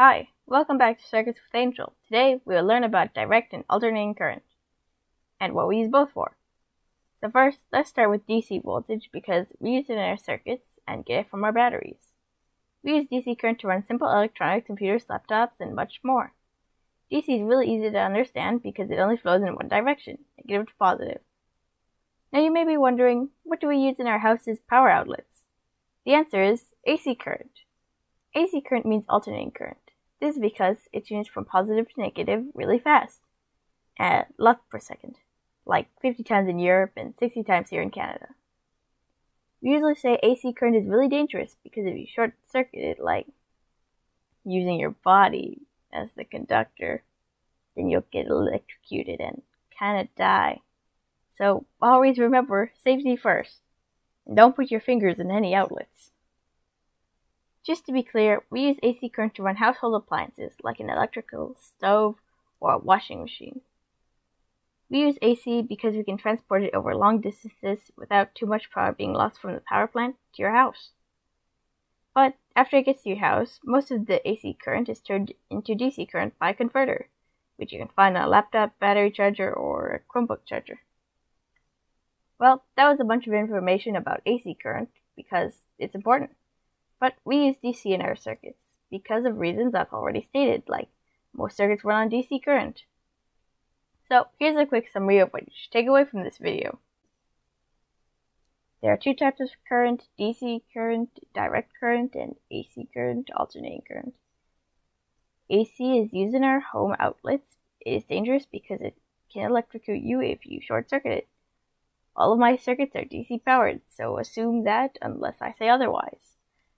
Hi, welcome back to Circuits with Angel. Today we will learn about direct and alternating current, and what we use both for. So first, let's start with DC voltage because we use it in our circuits and get it from our batteries. We use DC current to run simple electronics, computers, laptops, and much more. DC is really easy to understand because it only flows in one direction, negative to positive. Now you may be wondering, what do we use in our house's power outlets? The answer is AC current. AC current means alternating current. This is because it changes from positive to negative really fast, at lots per second, like 50 times in Europe and 60 times here in Canada. We usually say AC current is really dangerous because if you short circuit it, like using your body as the conductor, then you'll get electrocuted and kind of die. So always remember safety first. And don't put your fingers in any outlets. Just to be clear, we use AC current to run household appliances like an electrical stove or a washing machine. We use AC because we can transport it over long distances without too much power being lost from the power plant to your house. But after it gets to your house, most of the AC current is turned into DC current by a converter, which you can find on a laptop, battery charger, or a Chromebook charger. Well, that was a bunch of information about AC current because it's important. But we use DC in our circuits because of reasons I've already stated, like most circuits run on DC current. So here's a quick summary of what you should take away from this video. There are two types of current, DC current, direct current, and AC current, alternating current. AC is used in our home outlets. It is dangerous because it can electrocute you if you short circuit it. All of my circuits are DC powered, so assume that unless I say otherwise.